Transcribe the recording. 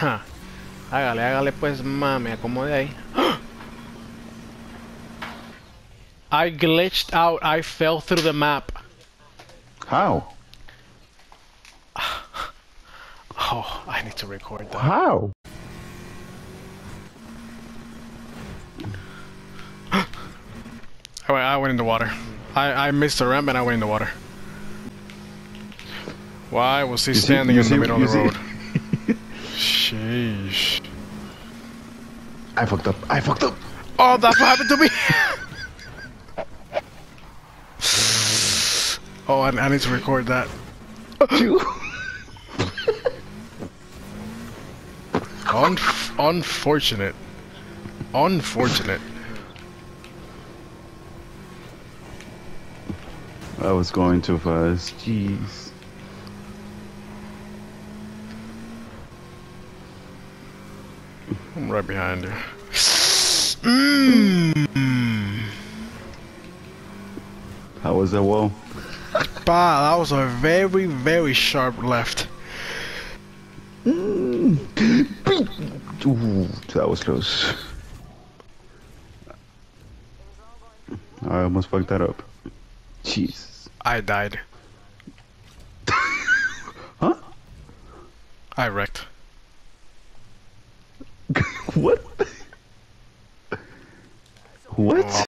Ja. Hágale, hágale pues mami, acomode ahí. I glitched out, I fell through the map. How? Oh, I need to record that. How? I went, I went in the water. I, I missed the ramp and I went in the water. Why was he You standing you in the middle of the see- road? Sheesh. I fucked up. I fucked up. Oh, that's what happened to me! oh, I, I need to record that. Unf unfortunate. Unfortunate. I was going too fast. Jeez. I'm right behind you. Mmm. How was that wall? Bah, that was a very, very sharp left. Ooh, that was close. I almost fucked that up. Jesus. I died. Huh? I wrecked. What? What?